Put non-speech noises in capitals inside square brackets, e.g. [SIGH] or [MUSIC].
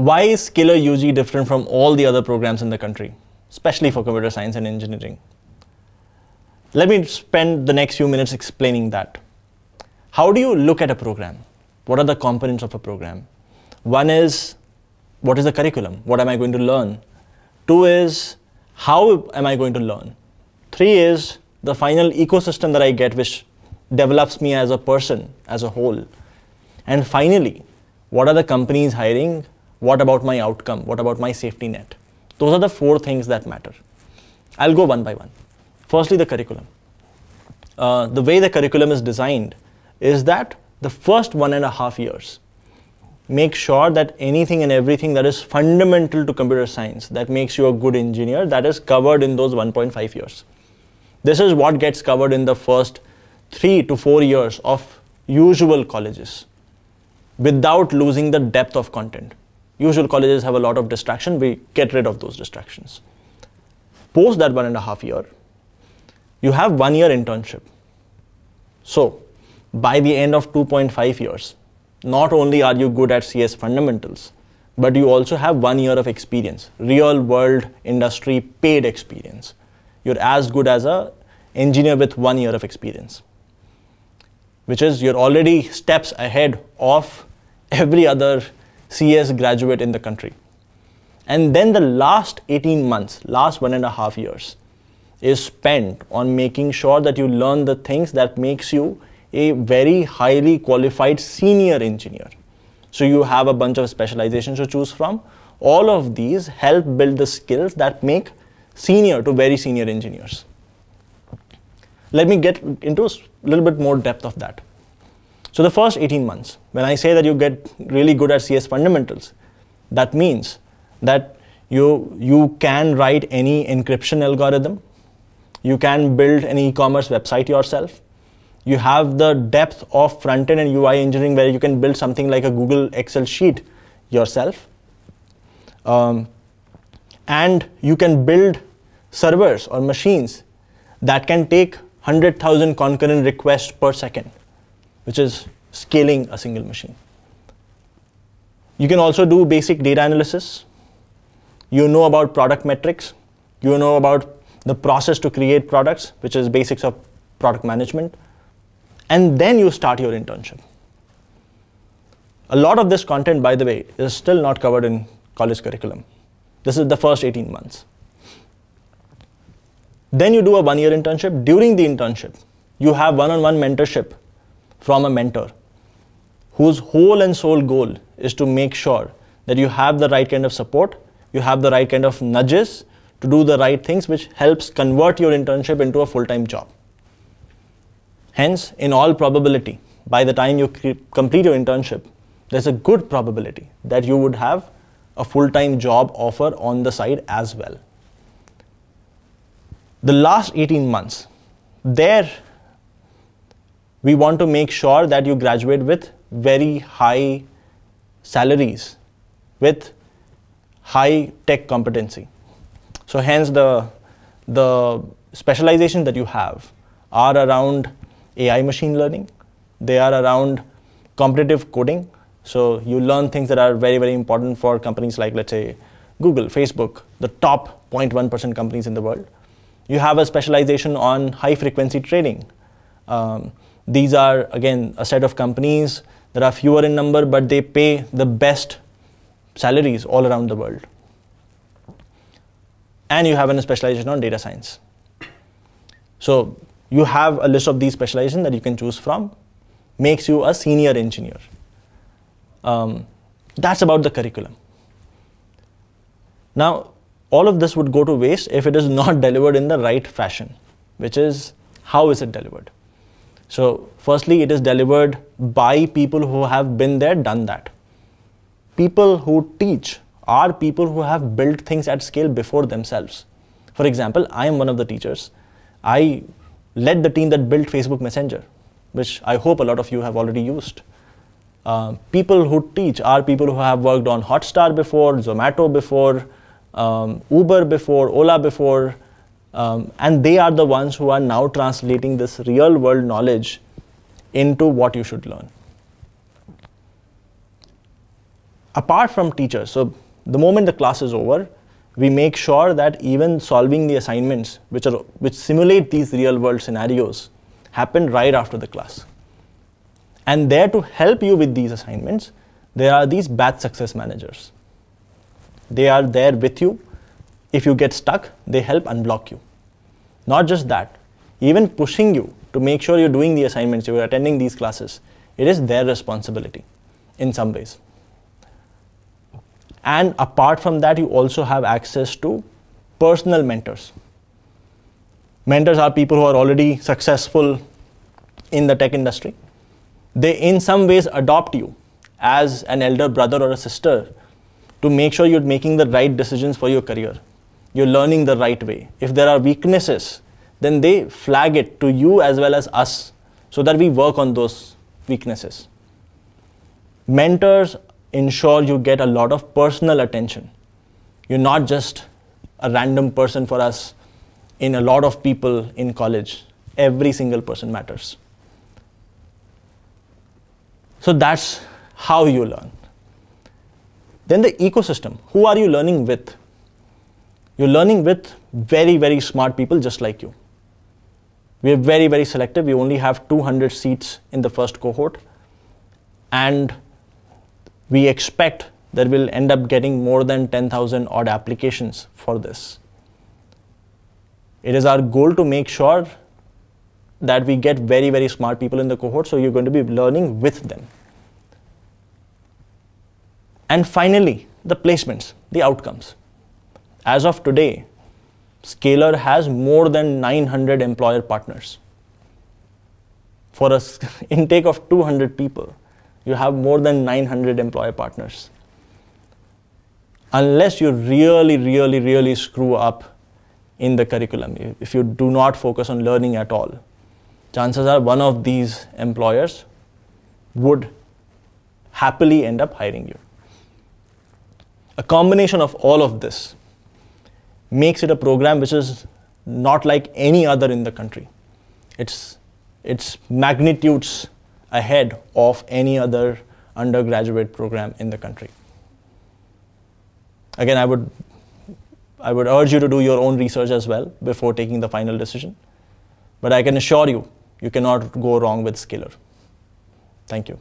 Why is Scaler UG different from all the other programs in the country, especially for computer science and engineering? Let me spend the next few minutes explaining that. How do you look at a program? What are the components of a program? One is what is the curriculum? What am I going to learn? Two is how am I going to learn? Three is the final ecosystem that I get, which develops me as a person, as a whole. And finally, what are the companies hiring? What about my outcome? What about my safety net? Those are the four things that matter. I'll go one by one. Firstly, the curriculum. Uh, the way the curriculum is designed is that the first one and a half years, make sure that anything and everything that is fundamental to computer science that makes you a good engineer that is covered in those 1.5 years. This is what gets covered in the first three to four years of usual colleges without losing the depth of content. Usual colleges have a lot of distraction, we get rid of those distractions. Post that one and a half year, you have one year internship. So, by the end of 2.5 years, not only are you good at CS fundamentals, but you also have one year of experience, real world industry paid experience. You're as good as a engineer with one year of experience, which is you're already steps ahead of every other CS graduate in the country. And then the last 18 months, last one and a half years, is spent on making sure that you learn the things that makes you a very highly qualified senior engineer. So you have a bunch of specializations to choose from. All of these help build the skills that make senior to very senior engineers. Let me get into a little bit more depth of that. So the first 18 months, when I say that you get really good at CS fundamentals, that means that you, you can write any encryption algorithm, you can build an e-commerce website yourself, you have the depth of front-end and UI engineering where you can build something like a Google Excel sheet yourself. Um, and you can build servers or machines that can take 100,000 concurrent requests per second, which is scaling a single machine. You can also do basic data analysis. You know about product metrics. You know about the process to create products, which is basics of product management and then you start your internship. A lot of this content, by the way, is still not covered in college curriculum. This is the first 18 months. Then you do a one year internship. During the internship, you have one on one mentorship from a mentor whose whole and sole goal is to make sure that you have the right kind of support, you have the right kind of nudges to do the right things, which helps convert your internship into a full time job. Hence, in all probability, by the time you complete your internship, there's a good probability that you would have a full-time job offer on the side as well. The last 18 months, there we want to make sure that you graduate with very high salaries, with high tech competency. So hence the, the specialization that you have are around AI machine learning. They are around competitive coding. So you learn things that are very, very important for companies like, let's say, Google, Facebook, the top 0.1% companies in the world. You have a specialization on high frequency trading. Um, these are, again, a set of companies that are fewer in number, but they pay the best salaries all around the world. And you have a specialization on data science. So you have a list of these specializations that you can choose from, makes you a senior engineer. Um, that's about the curriculum. Now, all of this would go to waste if it is not delivered in the right fashion, which is how is it delivered? So, firstly, it is delivered by people who have been there, done that. People who teach are people who have built things at scale before themselves. For example, I am one of the teachers. I led the team that built Facebook Messenger, which I hope a lot of you have already used. Uh, people who teach are people who have worked on Hotstar before, Zomato before, um, Uber before, Ola before, um, and they are the ones who are now translating this real world knowledge into what you should learn. apart from teachers, so the moment the class is over, we make sure that even solving the assignments, which, are, which simulate these real world scenarios, happen right after the class. And there to help you with these assignments, there are these batch success managers. They are there with you. If you get stuck, they help unblock you. Not just that, even pushing you to make sure you're doing the assignments, you're attending these classes, it is their responsibility in some ways. And apart from that, you also have access to personal mentors. Mentors are people who are already successful in the tech industry. They, in some ways, adopt you as an elder brother or a sister to make sure you're making the right decisions for your career. You're learning the right way. If there are weaknesses, then they flag it to you as well as us so that we work on those weaknesses. Mentors ensure you get a lot of personal attention. You're not just a random person for us in a lot of people in college. Every single person matters. So that's how you learn. Then the ecosystem. Who are you learning with? You're learning with very, very smart people just like you. We are very, very selective. We only have 200 seats in the first cohort. And we expect that we'll end up getting more than 10,000 odd applications for this. It is our goal to make sure that we get very, very smart people in the cohort, so you're going to be learning with them. And finally, the placements, the outcomes. As of today, Scaler has more than 900 employer partners. For an [LAUGHS] intake of 200 people, you have more than 900 employer partners. Unless you really, really, really screw up in the curriculum, if you do not focus on learning at all, chances are one of these employers would happily end up hiring you. A combination of all of this makes it a program which is not like any other in the country. It's, it's magnitudes ahead of any other undergraduate program in the country. Again, I would, I would urge you to do your own research as well before taking the final decision. But I can assure you, you cannot go wrong with Scaler. Thank you.